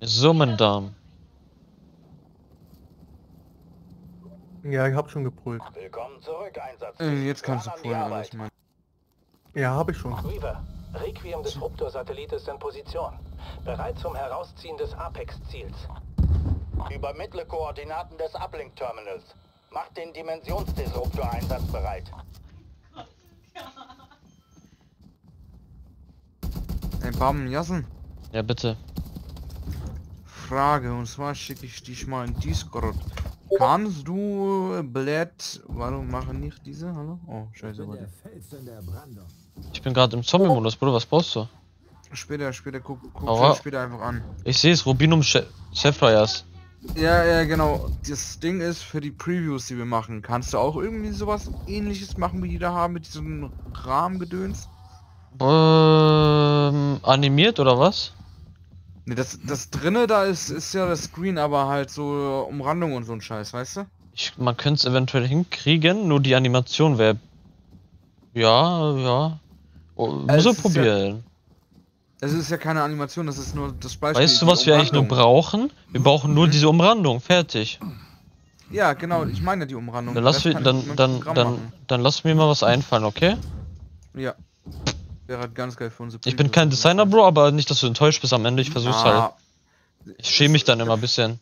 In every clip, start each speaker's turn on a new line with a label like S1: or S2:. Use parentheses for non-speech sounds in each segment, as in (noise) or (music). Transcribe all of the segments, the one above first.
S1: Summendarm.
S2: Ja, ich hab schon gepult.
S3: Willkommen zurück, Einsatz.
S4: Äh, jetzt kannst du pullen, aber ich meine.
S2: Ja, hab ich schon.
S3: Reaver, Requiem Disruptor-Satellit ist in Position. Bereit zum Herausziehen des Apex-Ziels. Übermittle Koordinaten des Uplink-Terminals. Macht den Dimensionsdisruptor einsatzbereit.
S4: Ey, Bam, Jassen.
S1: Ja, bitte.
S4: Frage, und zwar schicke ich dich mal in Discord. Kannst du äh, Blatt... Warum machen nicht diese? Hallo? Oh, scheiße, warte.
S1: Ich bin gerade im Zombie-Modus, Bruder, was brauchst du?
S4: Später, später, guck, guck dir später einfach an.
S1: Ich sehe es, Rubinum Sapphires.
S4: Ja, ja, genau. Das Ding ist für die Previews, die wir machen. Kannst du auch irgendwie sowas ähnliches machen, wie die da haben, mit diesem Rahmengedöns?
S1: Ähm, animiert oder was?
S4: Ne, das, das drinne da ist, ist ja das Screen, aber halt so Umrandung und so ein Scheiß, weißt du?
S1: Ich, man könnte es eventuell hinkriegen, nur die Animation wäre. Ja, ja. Oh, muss
S4: ja-
S1: probieren.
S4: Es ist ja keine Animation, das ist nur das Beispiel.
S1: weißt du, was wir eigentlich nur brauchen? Wir brauchen nur diese Umrandung, fertig.
S4: Ja, genau, ich meine die Umrandung.
S1: Dann lass, wir, dann, dann, dann, dann lass mir mal was einfallen, okay?
S4: Ja. Wäre halt ganz geil für unsere
S1: Ich bin kein. Designer, Bro, aber nicht, dass du enttäuscht bist am Ende. Ich versuch's halt.
S4: Ah,
S1: Ich schäme mich dann immer ein bisschen.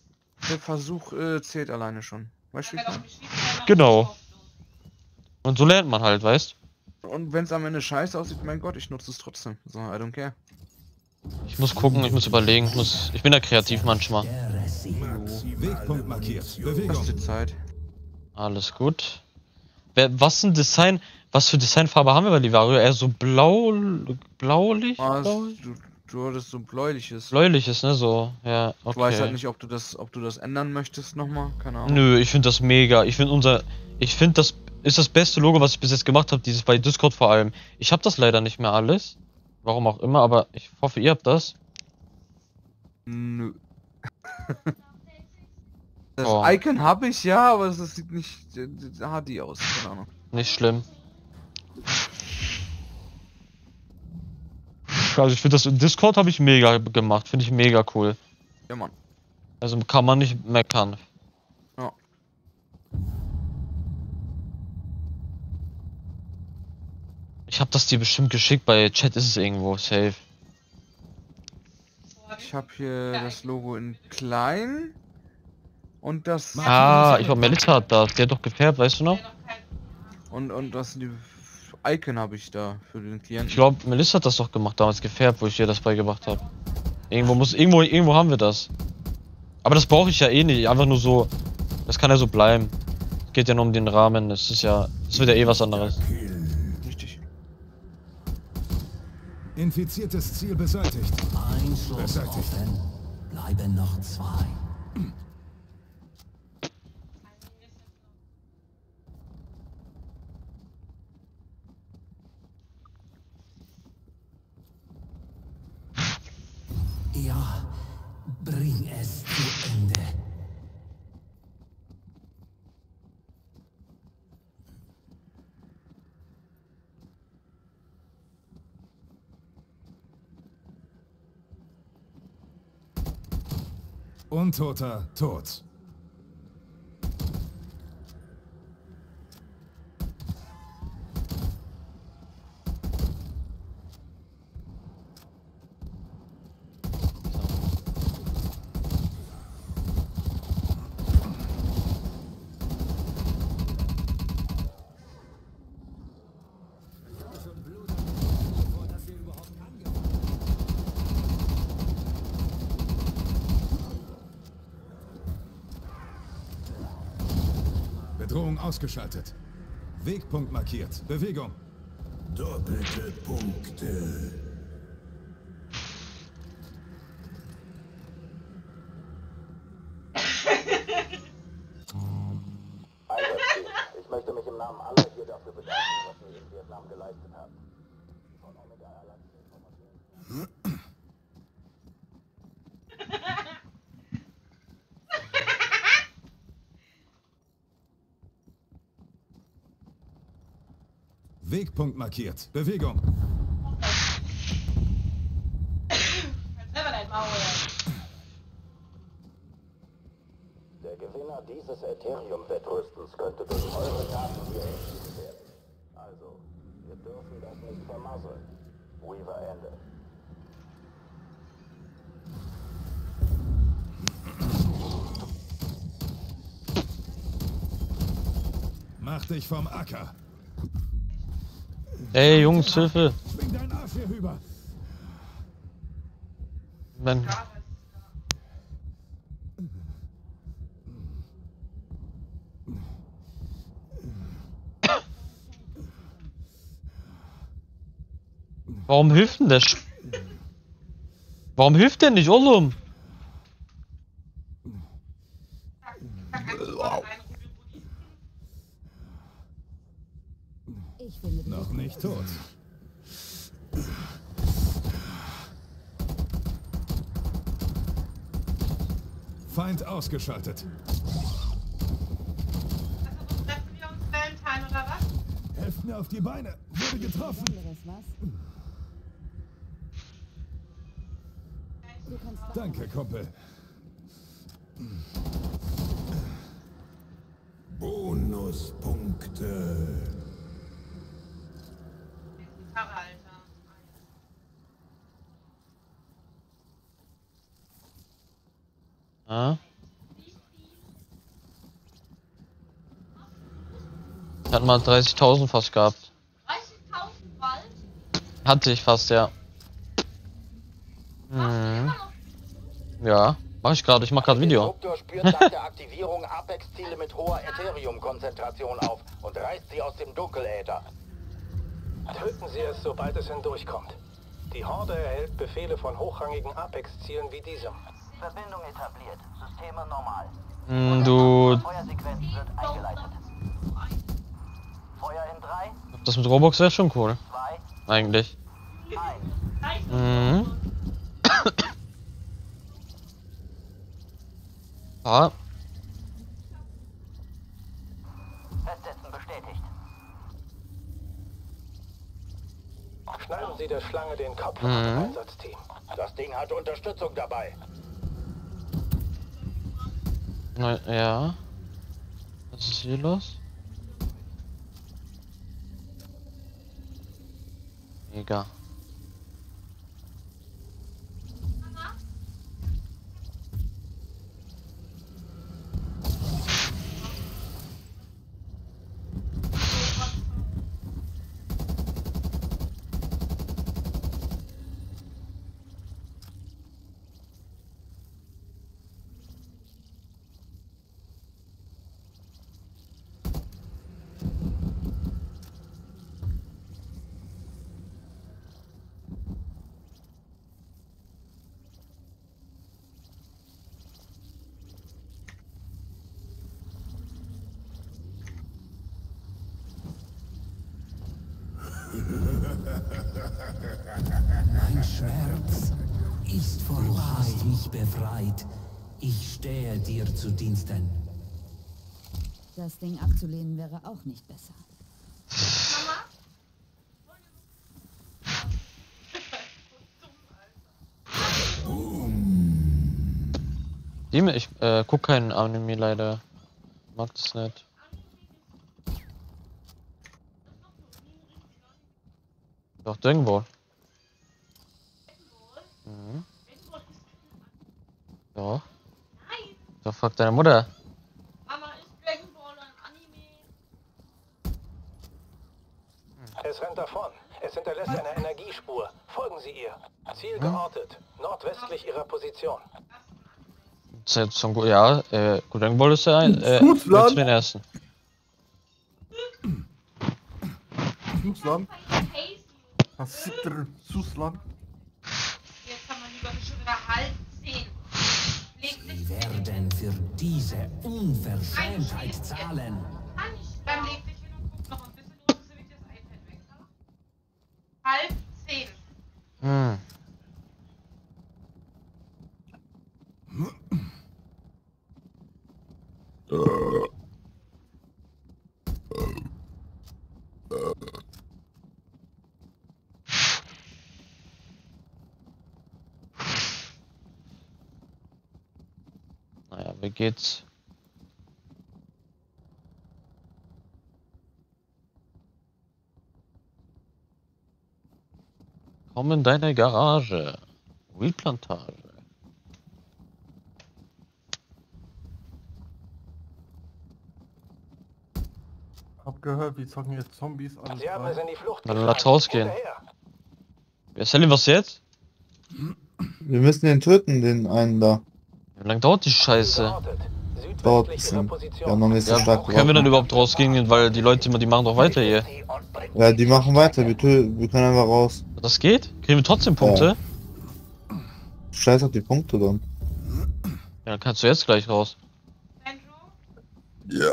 S4: Der Versuch äh, zählt alleine schon. Weißt du? wie ich meine?
S1: Genau. Und so lernt man halt, weißt
S4: Und wenn es am Ende scheiße aussieht, mein Gott, ich nutze es trotzdem. So, I don't care.
S1: Ich muss gucken, ich muss überlegen, ich muss. Ich bin da kreativ manchmal.
S5: Wegpunkt markiert. Bewegung.
S4: Zeit?
S1: Alles gut. Wer, was ein Design, was für Designfarbe haben wir bei Livario? Eher so blau, blaulich?
S4: Ah,
S1: Blau,
S4: du, du hattest so bläuliches.
S1: bläuliches, ne, so. Ja,
S4: Ich weiß halt
S1: okay.
S4: nicht, ob du das, ob du das ändern möchtest nochmal. Keine Ahnung.
S1: Nö, ich finde das mega. Ich finde unser, ich finde das ist das beste Logo, was ich bis jetzt gemacht habe, dieses bei Discord vor allem. Ich habe das leider nicht mehr alles. Warum auch immer, aber ich hoffe, ihr habt das.
S4: Nö. Das
S1: Oh.
S4: Icon habe ich ja, aber es sieht nicht äh, HD aus. Keine Ahnung.
S1: Nicht schlimm. Also ich finde das in Discord habe ich mega gemacht, finde ich mega cool.
S4: Ja, Mann.
S1: Also kann man nicht meckern.
S4: Ja.
S1: Ich habe das dir bestimmt geschickt, bei Chat ist es irgendwo, safe.
S4: Ich habe hier das Logo in klein. Und das.
S1: Ah, ich glaube Melissa hat das, der hat doch gefärbt, weißt du noch?
S4: Und, und das die Icon habe ich da für den Klienten.
S1: Ich glaube Melissa hat das doch gemacht, damals gefärbt, wo ich dir das beigebracht habe. Irgendwo muss, irgendwo, irgendwo haben wir das. Aber das brauche ich ja eh nicht, einfach nur so, das kann ja so bleiben. Es geht ja nur um den Rahmen, es ist ja, es wird ja eh was anderes.
S4: Richtig.
S5: Infiziertes Ziel beseitigt.
S6: Ein Schuss
S5: Beseitigt.
S6: offen. Bleiben noch zwei. Ja, bring es zu Ende.
S5: Untoter tot. Bedrohung ausgeschaltet. Wegpunkt markiert. Bewegung.
S6: Doppelte Punkte.
S3: Ich möchte mich im Namen aller hier dafür bedanken, was ihr in Vietnam geleistet habt. Von Omega ihr Informationen.
S5: Wegpunkt markiert. Bewegung.
S7: Maul.
S3: Gewinner dieses Ethereum-Wettrüstens könnte durch eure Taten hier entschieden werden. Also, wir dürfen das nicht vermasseln. Weaver Ende.
S5: Mach dich vom Acker.
S1: Ey, Jungs, Hilfe.
S5: Schwing deinen Arsch hier rüber.
S1: Wenn, Warum hilft denn der Sch Warum hilft der nicht, Ollum?
S7: Ich finde die
S5: Noch nicht tot. Ausgeschaltet.
S8: Treffen wir uns Valentine oder was?
S5: Helft mir auf die Beine. Wurde getroffen. Danke, Kumpel.
S6: Bonuspunkte.
S1: Ah. Hat mal 30.000 fast gehabt.
S8: 30.000 Wald?
S1: Hatte ich fast, ja. Mhm. Ja, mach ich gerade. Ich mach gerade Video.
S3: Spürt nach der (laughs) Aktivierung Apex-Ziele mit hoher Ethereum-Konzentration auf und reißt sie aus dem Dunkeläther.
S9: Töten Sie es, sobald es hindurchkommt. Die Horde erhält Befehle von hochrangigen Apex-Zielen wie diesem.
S3: Verbindung etabliert. Systeme normal.
S1: Hm, du.
S3: Feuersequenz wird eingeleitet. Feuer in 3,
S1: Das mit Roblox wäre schon cool.
S3: 2,
S1: Eigentlich.
S3: 1.
S1: Mhm. Ah,
S3: Festsetzen bestätigt.
S9: Schneiden Sie der Schlange den Kopf
S1: Mhm.
S9: Einsatzteam.
S3: Das Ding hat Unterstützung dabei.
S1: na, ja. Was ist hier los? Mega.
S6: Mein Schmerz ist vorbei. Du hast mich befreit. Ich stehe dir zu Diensten.
S7: Das Ding abzulehnen wäre auch nicht besser.
S1: Dime, ich äh, guck keinen Anime leider. Mag das nicht. Doch, Dragon fuck deine Mutter.
S8: Mama ist Dragon Ball ein Anime.
S9: Es rennt davon. Es hinterlässt eine Energiespur. Folgen Sie ihr. Ziel geortet. Nordwestlich Ihrer Position.
S1: Schon gut. Ja, äh, Dragon Ball ist ja ein. Äh, jetzt den ersten.
S2: Suslan. Der Suslan?
S8: jetzt haben wir lieber schon wieder halb zehn. Leg
S6: werden für diese Unverschämtheit zahlen.
S8: Dann leg dich hin und guck noch ein bisschen los, ist nämlich das iPad weg. ne? Halb zehn.
S1: Hm. Naja, geht's. Komm in deine Garage. Wildplantage.
S2: Hab gehört, die zocken jetzt Zombies an.
S3: Sie haben es
S2: also
S3: in die Flucht
S1: Dann lass rausgehen.
S3: Wer
S1: ist denn was jetzt?
S10: Wir müssen den töten, den einen da.
S1: Wie lange dauert die Scheiße?
S10: Dauert
S3: Südwestlich
S10: ein. Ja, noch nicht so
S1: Ja,
S10: stark.
S1: können wir dann überhaupt rausgehen, weil die Leute, die machen doch weiter hier.
S10: Ja, die machen weiter. Wir, wir können einfach raus.
S1: Das geht? Kriegen wir trotzdem Punkte?
S10: Scheiß auf die Punkte dann.
S1: Ja, dann kannst du jetzt gleich raus.
S2: Ja.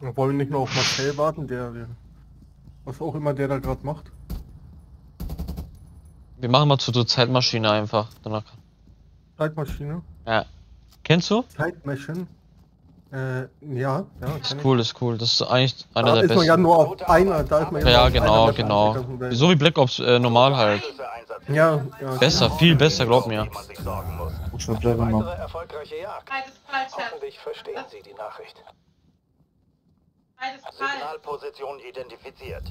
S2: Wollen wir nicht nur auf Marcel warten, der, der was auch immer der da gerade macht?
S1: Wir machen mal zu der Zeitmaschine einfach. Danach.
S2: Zeitmaschine?
S1: Ja. Kennst du?
S2: Zeitmachine? Äh, ja, ja.
S1: Ist
S2: ich.
S1: cool, ist cool. Das ist eigentlich einer
S2: Da
S1: der
S2: ist man ja
S1: besten.
S2: nur auf einer, da ist man ja,
S1: Ja,
S2: nur auf
S1: genau,
S2: einer
S1: genau. So wie Black Ops äh, normal halt.
S2: Ja, ja.
S1: Besser, viel besser, glaub mir.
S10: Ich noch.
S3: Weitere erfolgreiche Jagd. Hoffentlich verstehen Sie die Nachricht. Signalposition identifiziert.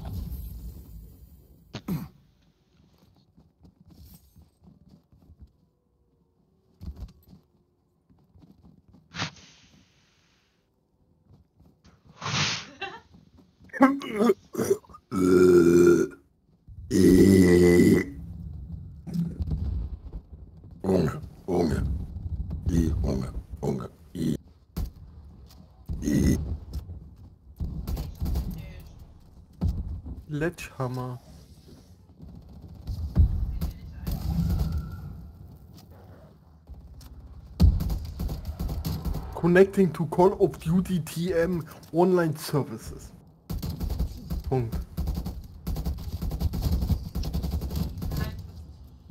S2: Ledgehammer. Connecting to Call of Duty TM Online Services. Punkt.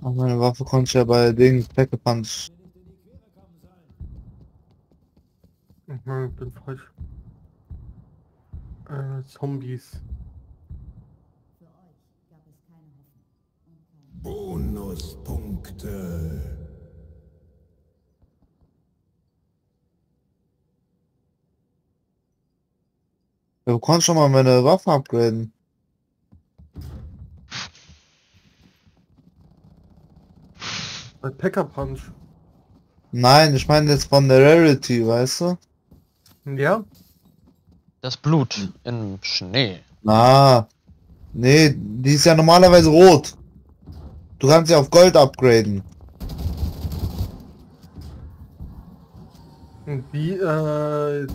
S10: Ach, meine Waffe konnte ich ja bei Ding Punch.
S2: Nein, ich bin falsch. Äh, Zombies.
S7: Für euch gab es keine Hoffnung. Und keine
S5: Bonuspunkte.
S10: Du konntest schon mal meine Waffe upgraden.
S2: Bei Packer Punch.
S10: Nein, ich meine jetzt von der Rarity, weißt du?
S2: Ja?
S1: Das Blut im Schnee.
S10: Na. Nee, die ist ja normalerweise rot. Du kannst sie auf Gold upgraden.
S2: Und die, äh,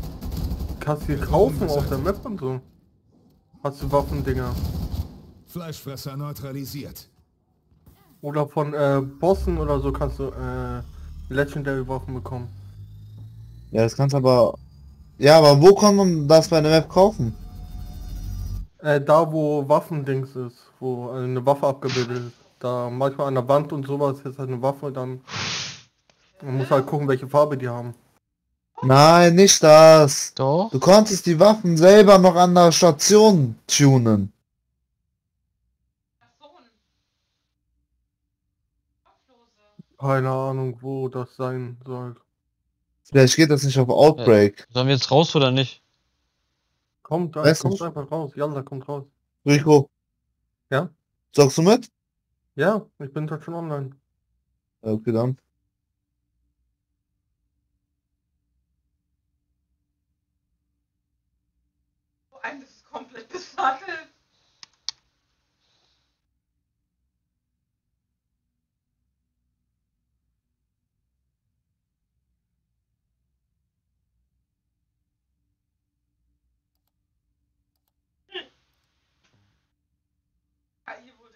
S2: kannst du dir kaufen auf der Map und so. Hast du Waffendinger.
S5: Fleischfresser neutralisiert.
S2: Oder von, äh, Bossen oder so kannst du, äh, Legendary Waffen bekommen.
S10: Ja, das kannst aber... Ja, aber wo kann man das bei der Map kaufen?
S2: Äh, da wo Waffendings ist, wo eine Waffe abgebildet ist. Da manchmal an der Wand und sowas ist halt eine Waffe, dann man muss halt gucken, welche Farbe die haben.
S10: Nein, nicht das.
S1: Doch.
S10: Du konntest die Waffen selber noch an der Station tunen.
S2: Keine Ahnung, wo das sein soll.
S10: Vielleicht geht das nicht auf Outbreak.
S1: Sollen wir jetzt raus oder nicht?
S2: Kommt,
S10: Weiß
S2: kommt
S10: nicht.
S2: einfach raus. Jalla, kommt raus.
S10: Rico.
S2: Ja?
S10: Sagst du mit?
S2: Ja, ich bin dort schon online.
S10: Ja, Okay, dann.
S8: So eines ist komplett besattelt. KI wurde erneuert.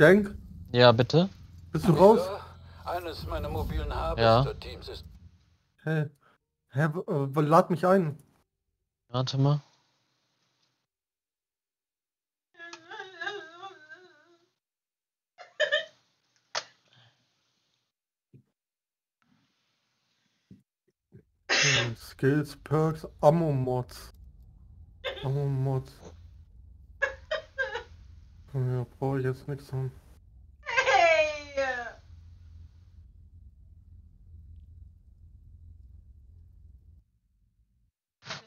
S2: Jank,
S1: Ja, bitte.
S2: bist du raus?
S3: Eines meiner mobilen
S1: Ja.
S3: Harvester-Teams ist
S2: Hä? Hä, äh, lad mich ein.
S1: Warte mal.
S2: Hm, Skills, Perks, Ammo Mods. Oh, Mods. Ja, brauche ich jetzt nichts haben.
S8: Hey!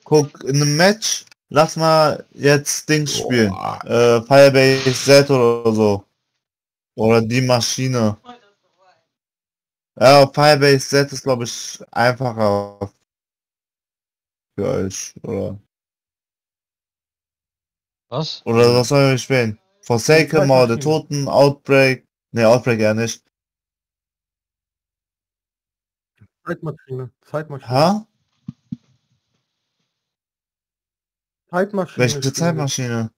S10: Guck, in einem Match, lass mal jetzt Dings spielen. Äh, Firebase Z oder so. Oder die Maschine. Ja, Firebase Z ist glaube ich einfacher für euch. Oder,
S1: Was?
S10: oder was soll ich spielen? Forsaken, Mauer der Toten, Outbreak. Ne, Outbreak eher nicht.
S2: Zeitmaschine. Zeitmaschine.
S10: Ha?
S2: Zeitmaschine.
S10: Welche
S2: spielen wir.
S10: Zeitmaschine?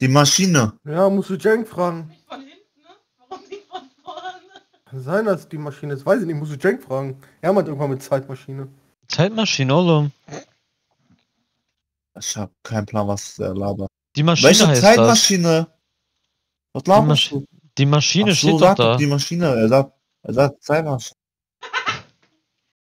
S10: Die Maschine.
S2: Ja, musst du Jenk fragen.
S8: Nicht von hinten, ne? Warum nicht von vorne?
S2: Kann sein, dass die Maschine ist. Weiß ich nicht, musst du Jenk fragen. Er meint irgendwann mit Zeitmaschine.
S1: Zeitmaschine, oder?
S10: Ich hab keinen Plan, was der labert.
S1: Die Maschine
S10: Welche
S1: heißt das.
S10: Zeitmaschine? Was
S1: Die,
S10: laberst
S1: Masch
S10: du?
S1: die Maschine
S10: Ach so,
S1: steht doch da.
S10: die Maschine. Er sagt, er sagt Zeitmaschine.